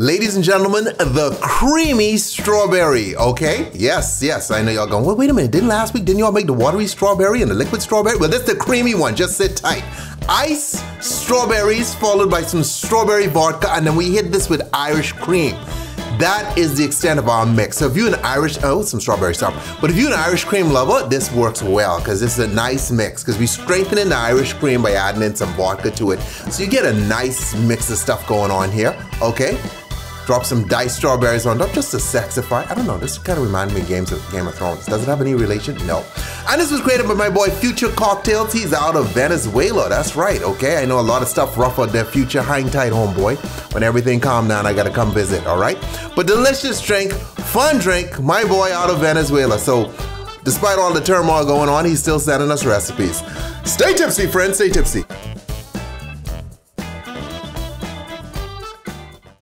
Ladies and gentlemen, the creamy strawberry, okay? Yes, yes, I know y'all going, well, wait a minute, didn't last week, didn't y'all make the watery strawberry and the liquid strawberry? Well, this the creamy one, just sit tight. Ice, strawberries, followed by some strawberry vodka, and then we hit this with Irish cream. That is the extent of our mix. So if you're an Irish, oh, some strawberry stuff. But if you're an Irish cream lover, this works well because this is a nice mix because we strengthen the Irish cream by adding in some vodka to it. So you get a nice mix of stuff going on here, okay? Drop some diced strawberries on top just to sexify. I don't know, this kind of reminds me of Games of Game of Thrones. Does it have any relation? No. And this was created by my boy Future Cocktails. He's out of Venezuela. That's right, okay? I know a lot of stuff ruffled their future. Hang tight, homeboy. When everything calm down, I gotta come visit, all right? But delicious drink, fun drink, my boy out of Venezuela. So despite all the turmoil going on, he's still sending us recipes. Stay tipsy, friends, stay tipsy.